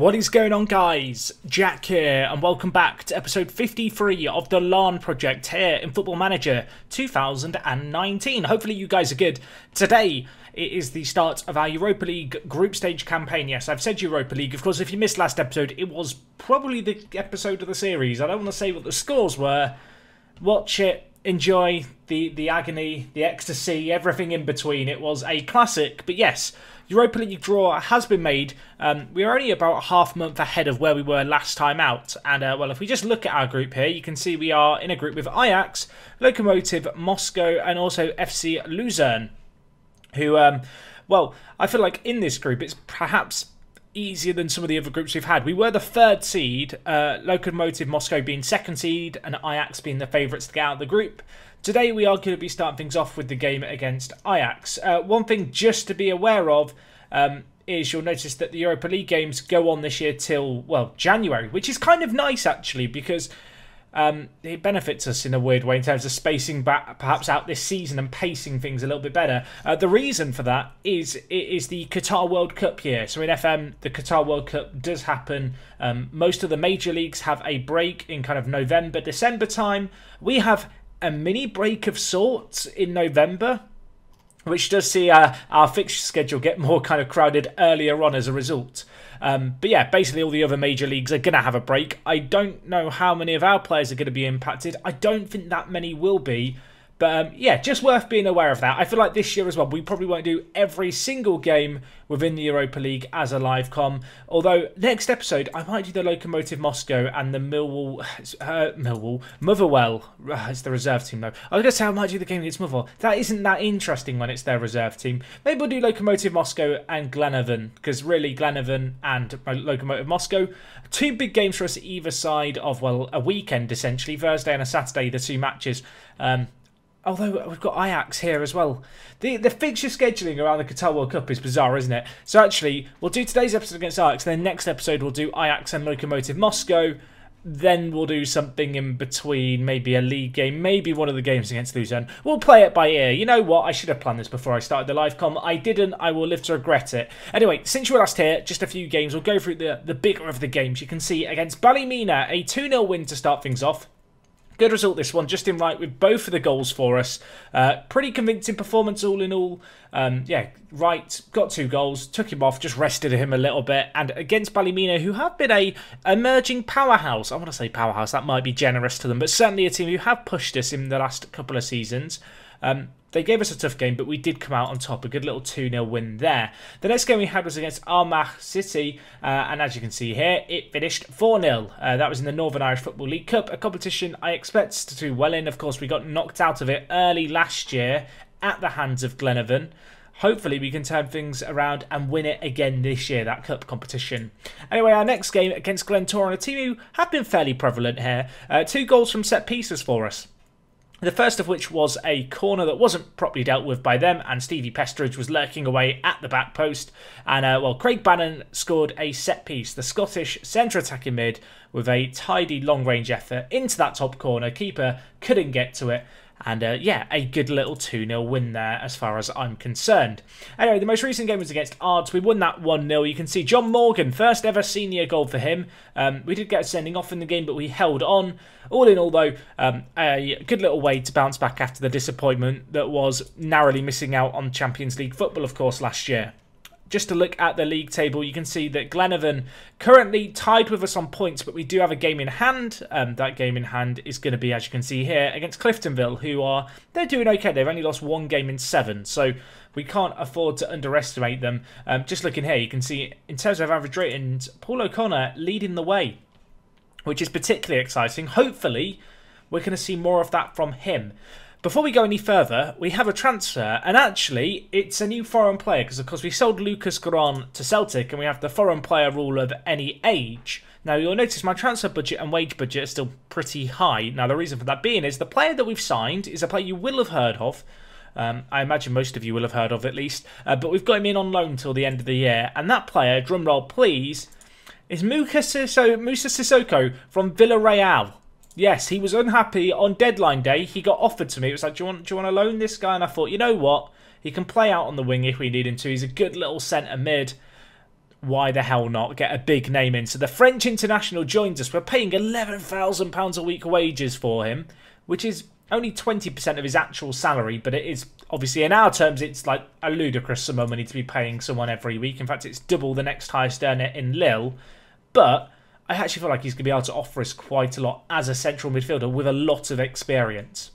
What is going on, guys? Jack here, and welcome back to episode 53 of the Larne project here in Football Manager 2019. Hopefully, you guys are good. Today, it is the start of our Europa League group stage campaign. Yes, I've said Europa League. Of course, if you missed last episode, it was probably the episode of the series. I don't want to say what the scores were. Watch it, enjoy the, the agony, the ecstasy, everything in between. It was a classic, but yes. Europa League draw has been made. Um, we're only about a half month ahead of where we were last time out. And, uh, well, if we just look at our group here, you can see we are in a group with Ajax, Lokomotiv Moscow, and also FC Luzern, who, um, well, I feel like in this group it's perhaps easier than some of the other groups we've had. We were the third seed, uh, Moscow being second seed, and Ajax being the favourites to get out of the group. Today we are going to be starting things off with the game against Ajax. Uh, one thing just to be aware of um, is you'll notice that the Europa League games go on this year till, well, January, which is kind of nice actually because um, it benefits us in a weird way in terms of spacing back perhaps out this season and pacing things a little bit better. Uh, the reason for that is it is the Qatar World Cup year. So in FM, the Qatar World Cup does happen. Um, most of the major leagues have a break in kind of November, December time. We have a mini break of sorts in November, which does see uh, our fixture schedule get more kind of crowded earlier on as a result. Um, but yeah, basically all the other major leagues are going to have a break. I don't know how many of our players are going to be impacted. I don't think that many will be. But um, yeah, just worth being aware of that. I feel like this year as well, we probably won't do every single game within the Europa League as a live com. Although next episode, I might do the Lokomotiv Moscow and the Millwall, uh, Millwall, Motherwell. Uh, it's the reserve team though. I was to say I might do the game against Motherwell. That isn't that interesting when it's their reserve team. Maybe we'll do Lokomotiv Moscow and Glenavon because really Glenavon and Lokomotiv Moscow, two big games for us either side of well a weekend essentially, Thursday and a Saturday, the two matches. Um, although we've got Ajax here as well. The the fixture scheduling around the Qatar World Cup is bizarre, isn't it? So actually, we'll do today's episode against Ajax, then next episode we'll do Ajax and Lokomotiv Moscow. Then we'll do something in between, maybe a league game, maybe one of the games against Luzern. We'll play it by ear. You know what? I should have planned this before I started the live com. I didn't. I will live to regret it. Anyway, since you were last here, just a few games. We'll go through the, the bigger of the games. You can see against Ballymena, a 2-0 win to start things off. Good result this one, Justin Wright with both of the goals for us. Uh, pretty convincing performance all in all. Um, yeah, right, got two goals, took him off, just rested him a little bit. And against Ballymena, who have been a emerging powerhouse. I want to say powerhouse, that might be generous to them, but certainly a team who have pushed us in the last couple of seasons. Um, they gave us a tough game, but we did come out on top. A good little 2-0 win there. The next game we had was against Armagh City, uh, and as you can see here, it finished 4-0. Uh, that was in the Northern Irish Football League Cup, a competition I expect to do well in. Of course, we got knocked out of it early last year at the hands of Glenavon. Hopefully we can turn things around and win it again this year, that cup competition. Anyway, our next game against Glentoran, a team who have been fairly prevalent here. Uh, two goals from set pieces for us. The first of which was a corner that wasn't properly dealt with by them, and Stevie Pestridge was lurking away at the back post. And, uh, well, Craig Bannon scored a set piece, the Scottish centre attacking mid, with a tidy long range effort into that top corner. Keeper couldn't get to it, and uh, yeah, a good little 2 0 win there as far as I'm concerned. Anyway, the most recent game was against Ards. We won that 1 0. You can see John Morgan, first ever senior goal for him. Um, we did get a sending off in the game, but we held on. All in all, though, um, a good little way to bounce back after the disappointment that was narrowly missing out on Champions League football, of course, last year just to look at the league table, you can see that Glenavon currently tied with us on points, but we do have a game in hand. Um, that game in hand is going to be, as you can see here, against Cliftonville, who are they're doing okay. They've only lost one game in seven, so we can't afford to underestimate them. Um, just looking here, you can see in terms of average ratings, Paul O'Connor leading the way, which is particularly exciting. Hopefully, we're going to see more of that from him. Before we go any further, we have a transfer, and actually, it's a new foreign player, because of course we sold Lucas Garon to Celtic, and we have the foreign player rule of any age. Now, you'll notice my transfer budget and wage budget are still pretty high. Now, the reason for that being is the player that we've signed is a player you will have heard of. Um, I imagine most of you will have heard of at least. Uh, but we've got him in on loan till the end of the year. And that player, drumroll please, is Moussa Sissoko from Villarreal. Yes, he was unhappy on deadline day. He got offered to me. It was like, do you want, do you want to loan this guy? And I thought, you know what? He can play out on the wing if we need him to. He's a good little centre mid. why the hell not get a big name in? So the French international joins us. We're paying £11,000 a week wages for him, which is only 20% of his actual salary, but it is obviously in our terms, it's like a ludicrous sum of money to be paying someone every week. In fact, it's double the next highest earner in Lille. But I actually feel like he's going to be able to offer us quite a lot as a central midfielder with a lot of experience.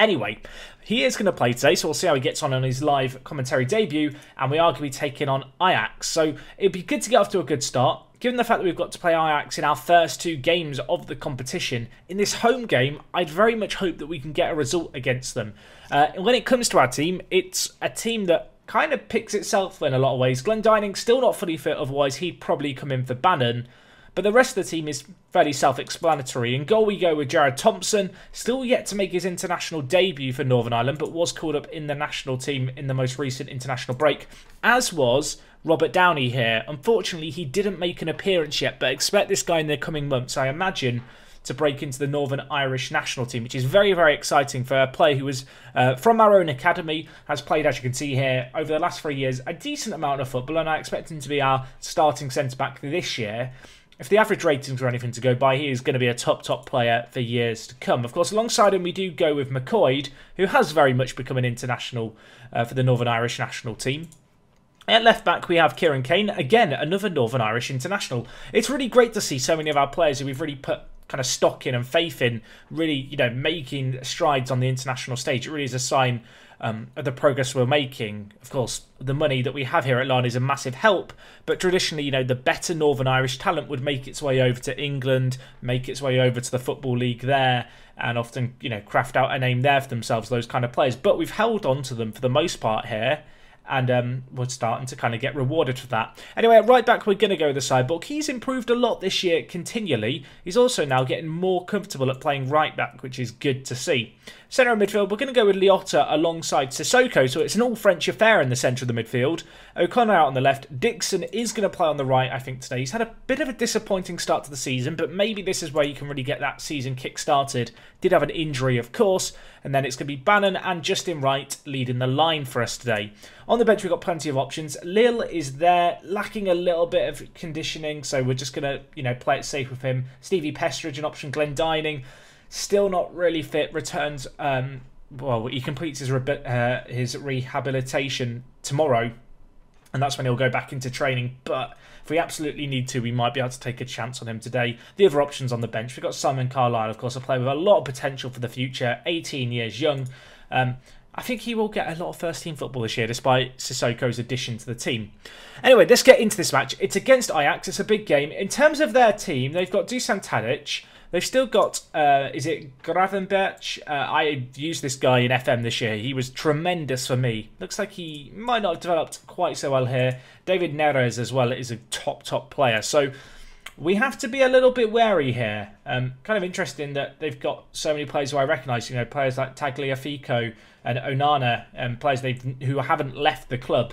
Anyway, he is going to play today, so we'll see how he gets on on his live commentary debut, and we are going to be taking on Ajax. So it'd be good to get off to a good start. Given the fact that we've got to play Ajax in our first two games of the competition, in this home game, I'd very much hope that we can get a result against them. Uh, when it comes to our team, it's a team that kind of picks itself in a lot of ways. Glenn Dining still not fully fit, otherwise he'd probably come in for Bannon. But the rest of the team is fairly self-explanatory. In goal we go with Jared Thompson, still yet to make his international debut for Northern Ireland, but was called up in the national team in the most recent international break, as was Robert Downey here. Unfortunately, he didn't make an appearance yet, but expect this guy in the coming months, I imagine, to break into the Northern Irish national team, which is very, very exciting for a player who was uh, from our own academy, has played, as you can see here, over the last three years, a decent amount of football, and I expect him to be our starting centre-back this year if the average ratings are anything to go by, he is going to be a top, top player for years to come. Of course, alongside him, we do go with McCoy, who has very much become an international uh, for the Northern Irish national team. At left back, we have Kieran Kane, again, another Northern Irish international. It's really great to see so many of our players who we've really put kind of stock in and faith in, really, you know, making strides on the international stage. It really is a sign um, of the progress we're making. Of course, the money that we have here at Larne is a massive help, but traditionally, you know, the better Northern Irish talent would make its way over to England, make its way over to the Football League there, and often, you know, craft out a name there for themselves, those kind of players. But we've held on to them for the most part here and um, we're starting to kind of get rewarded for that. Anyway, right back, we're going to go with the sidebook. He's improved a lot this year continually. He's also now getting more comfortable at playing right back, which is good to see. Centre of midfield, we're going to go with Lyotta alongside Sissoko, so it's an all-French affair in the centre of the midfield. O'Connor out on the left. Dixon is going to play on the right, I think, today. He's had a bit of a disappointing start to the season, but maybe this is where you can really get that season kick-started. Did have an injury, of course, and then it's going to be Bannon and Justin Wright leading the line for us today. On the bench, we've got plenty of options. Lil is there, lacking a little bit of conditioning, so we're just going to, you know, play it safe with him. Stevie Pestridge, an option. Glenn Dining, still not really fit. Returns, um, well, he completes his, uh, his rehabilitation tomorrow, and that's when he'll go back into training. But if we absolutely need to, we might be able to take a chance on him today. The other options on the bench, we've got Simon Carlisle, of course, a player with a lot of potential for the future, 18 years young. Um, I think he will get a lot of first team football this year, despite Sissoko's addition to the team. Anyway, let's get into this match. It's against Ajax. It's a big game. In terms of their team, they've got Dusan Tadic. They've still got, uh, is it Gravenberch? Uh, I used this guy in FM this year. He was tremendous for me. Looks like he might not have developed quite so well here. David Neres as well is a top, top player. So we have to be a little bit wary here. Um, kind of interesting that they've got so many players who I recognise. You know, players like Tagliafico and Onana, and players they've who haven't left the club.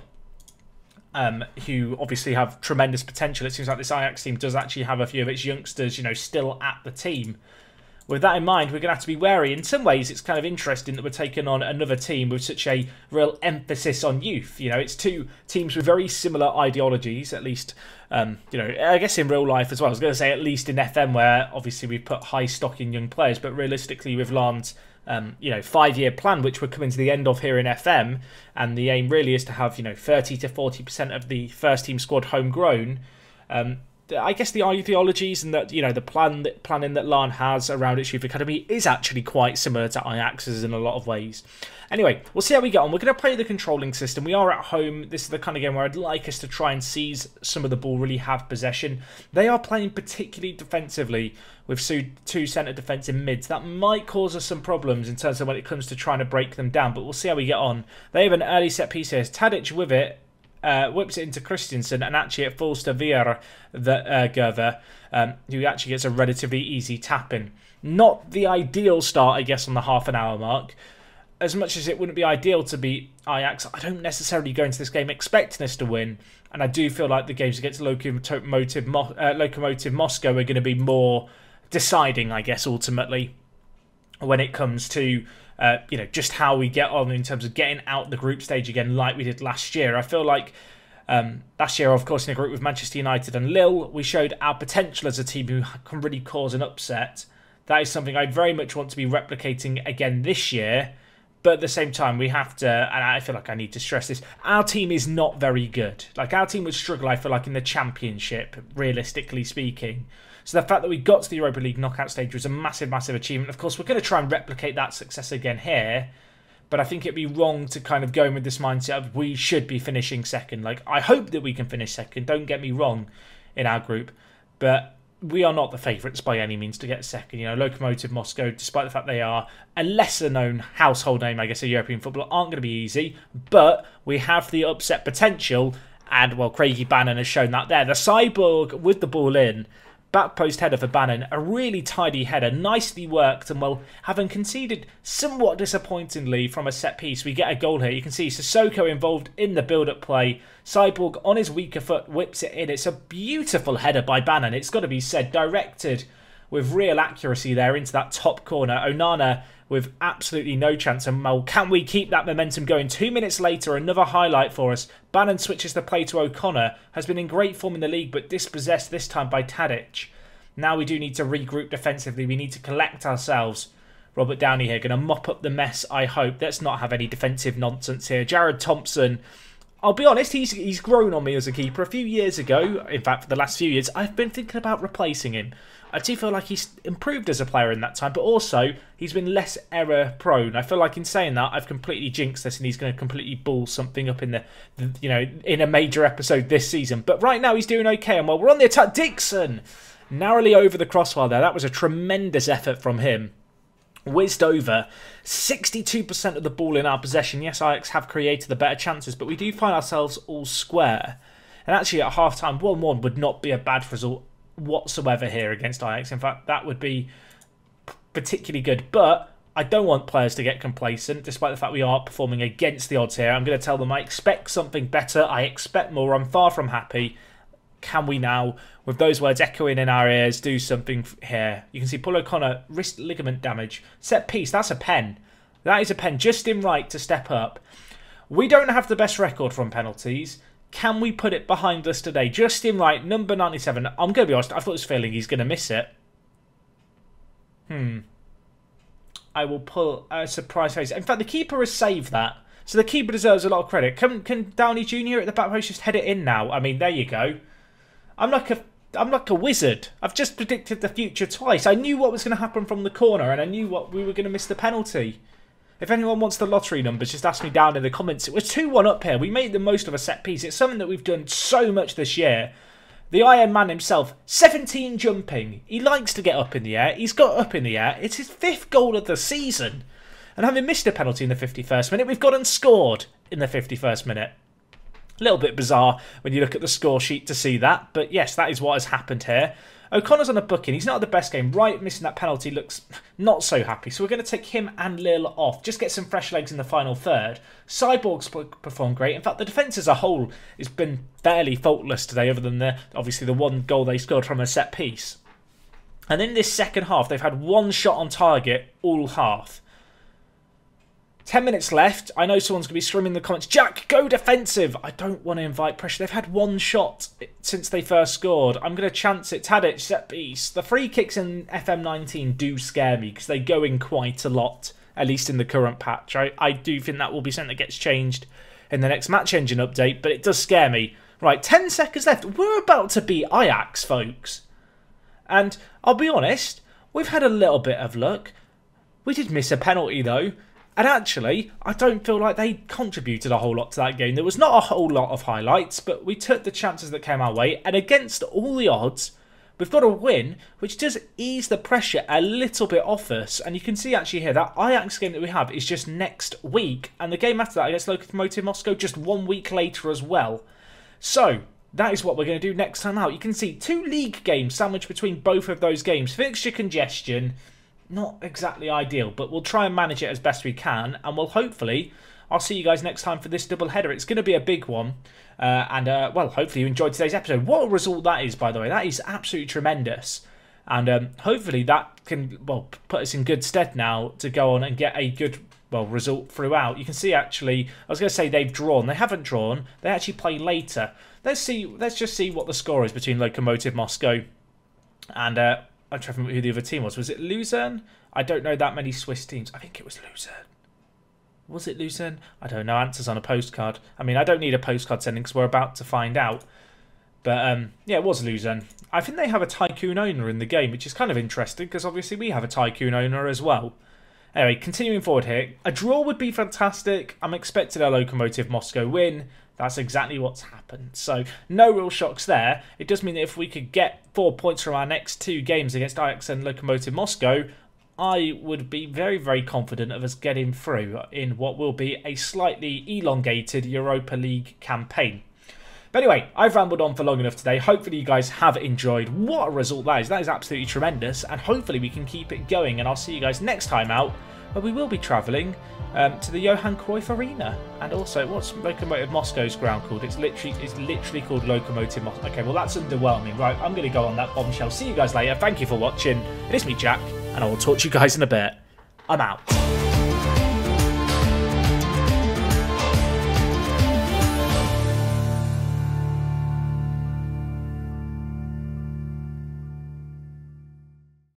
Um, who obviously have tremendous potential. It seems like this Ajax team does actually have a few of its youngsters, you know, still at the team. With that in mind, we're going to have to be wary. In some ways, it's kind of interesting that we're taking on another team with such a real emphasis on youth. You know, it's two teams with very similar ideologies, at least, um, you know, I guess in real life as well. I was going to say at least in FM, where obviously we've put high stock in young players, but realistically with Larne's um, you know, five-year plan, which we're coming to the end of here in FM, and the aim really is to have you know 30 to 40 percent of the first team squad homegrown. Um, I guess the ideologies and that you know the plan that planning that Larne has around its youth academy is actually quite similar to Ajax's in a lot of ways. Anyway, we'll see how we get on. We're going to play the controlling system. We are at home. This is the kind of game where I'd like us to try and seize some of the ball, really have possession. They are playing particularly defensively with two centre defensive mids. That might cause us some problems in terms of when it comes to trying to break them down, but we'll see how we get on. They have an early set piece here. Tadic with it, uh, whips it into Christensen, and actually it falls to Vieira, the uh, Gerver, um, who actually gets a relatively easy tap in. Not the ideal start, I guess, on the half an hour mark. As much as it wouldn't be ideal to beat Ajax, I don't necessarily go into this game expecting us to win. And I do feel like the games against Lokomotiv, uh, Lokomotiv Moscow are going to be more deciding, I guess, ultimately, when it comes to uh, you know, just how we get on in terms of getting out the group stage again, like we did last year. I feel like Um, last year, of course, in a group with Manchester United and Lille, we showed our potential as a team who can really cause an upset. That is something I very much want to be replicating again this year. But at the same time, we have to, and I feel like I need to stress this, our team is not very good. Like, our team would struggle, I feel like, in the Championship, realistically speaking. So the fact that we got to the Europa League knockout stage was a massive, massive achievement. Of course, we're going to try and replicate that success again here. But I think it'd be wrong to kind of go in with this mindset of we should be finishing second. Like, I hope that we can finish second, don't get me wrong, in our group. But we are not the favourites by any means to get second. You know, Lokomotiv Moscow, despite the fact they are a lesser known household name, I guess, of European football, aren't going to be easy. But we have the upset potential, and well, Craigie Bannon has shown that there. The cyborg with the ball in Back post header for Bannon, a really tidy header, nicely worked, and well, having conceded somewhat disappointingly from a set piece, we get a goal here. You can see Sissoko involved in the build-up play. Cyborg on his weaker foot whips it in. It's a beautiful header by Bannon. It's got to be said, directed with real accuracy there into that top corner. Onana with absolutely no chance. And well, can we keep that momentum going? Two minutes later, another highlight for us. Bannon switches the play to O'Connor. Has been in great form in the league, but dispossessed this time by Tadic. Now we do need to regroup defensively. We need to collect ourselves. Robert Downey here going to mop up the mess, I hope. Let's not have any defensive nonsense here. Jared Thompson, I'll be honest, he's, he's grown on me as a keeper. A few years ago, in fact, for the last few years, I've been thinking about replacing him. I do feel like he's improved as a player in that time, but also he's been less error prone. I feel like in saying that, I've completely jinxed this and he's going to completely ball something up in the, the, you know, in a major episode this season. But right now he's doing okay. And while we're on the attack, Dixon narrowly over the crossbar there. That was a tremendous effort from him. Whizzed over 62% of the ball in our possession. Yes, Ajax have created the better chances, but we do find ourselves all square. And actually, at half time, 1 1 would not be a bad result whatsoever here against Ajax. In fact, that would be particularly good. But I don't want players to get complacent, despite the fact we are performing against the odds here. I'm going to tell them I expect something better. I expect more. I'm far from happy. Can we now, with those words echoing in our ears, do something here? You can see Paul O'Connor, wrist ligament damage. Set piece, that's a pen. That is a pen Justin Wright to step up. We don't have the best record from penalties. Can we put it behind us today? Justin Wright, number 97. I'm going to be honest, I've got this feeling he's going to miss it. Hmm. I will pull a surprise face. In fact, the keeper has saved that. So the keeper deserves a lot of credit. Can, can Downey Jr. at the back post just head it in now? I mean, there you go. I'm like a I'm like a wizard. I've just predicted the future twice. I knew what was going to happen from the corner and I knew what we were going to miss the penalty. If anyone wants the lottery numbers, just ask me down in the comments. It was 2-1 up here. We made the most of a set piece. It's something that we've done so much this year. The Iron Man himself, 17 jumping. He likes to get up in the air. He's got up in the air. It's his fifth goal of the season. And having missed a penalty in the 51st minute, we've got scored in the 51st minute. A little bit bizarre when you look at the score sheet to see that. But yes, that is what has happened here. O'Connor's on a booking. He's not at the best game. Right, missing that penalty looks not so happy. So we're going to take him and Lille off. Just get some fresh legs in the final third. Cyborg's performed great. In fact, the defence as a whole has been fairly faultless today, other than the obviously the one goal they scored from a set piece. And in this second half, they've had one shot on target all half. 10 minutes left. I know someone's going to be screaming in the comments, Jack, go defensive. I don't want to invite pressure. They've had one shot since they first scored. I'm going to chance it. Tadic, set piece. The free kicks in FM19 do scare me because they go in quite a lot, at least in the current patch. I, I do think that will be something that gets changed in the next match engine update, but it does scare me. Right, 10 seconds left. We're about to be Ajax, folks. And I'll be honest, we've had a little bit of luck. We did miss a penalty, though. And actually, I don't feel like they contributed a whole lot to that game. There was not a whole lot of highlights, but we took the chances that came our way. And against all the odds, we've got a win, which does ease the pressure a little bit off us. And you can see actually here, that Ajax game that we have is just next week. And the game after that against Lokomotiv Moscow just one week later as well. So, that is what we're going to do next time out. You can see two league games sandwiched between both of those games. Fixture congestion not exactly ideal, but we'll try and manage it as best we can, and we'll hopefully. I'll see you guys next time for this double header. It's going to be a big one. Uh, and, uh, well, hopefully you enjoyed today's episode. What a result that is, by the way. That is absolutely tremendous. And um, hopefully that can, well, put us in good stead now to go on and get a good well result throughout. You can see actually, I was going to say they've drawn. They haven't drawn. They actually play later. Let's see. Let's just see what the score is between Lokomotiv Moscow and uh, I'm trying to remember who the other team was. Was it Luzern? I don't know that many Swiss teams. I think it was Luzern. Was it Luzern? I don't know. Answers on a postcard. I mean, I don't need a postcard sending because we're about to find out. But um, yeah, it was Luzern. I think they have a Tycoon owner in the game, which is kind of interesting because obviously we have a Tycoon owner as well. Anyway, continuing forward here. A draw would be fantastic. I'm expecting a Lokomotiv Moscow win. That's exactly what's happened. So, no real shocks there. It does mean that if we could get four points from our next two games against Ajax and Lokomotiv Moscow, I would be very, very confident of us getting through in what will be a slightly elongated Europa League campaign. But anyway, I've rambled on for long enough today. Hopefully you guys have enjoyed. What a result that is. That is absolutely tremendous. And hopefully we can keep it going. And I'll see you guys next time out where we will be travelling um, to the Johan Cruyff Arena. And also, what's Lokomotiv Moscow's ground called? It's literally it's literally called Lokomotiv Moscow. Okay, well that's underwhelming. Right, I'm going to go on that bombshell. See you guys later. Thank you for watching. It is me, Jack, and I will talk to you guys in a bit. I'm out.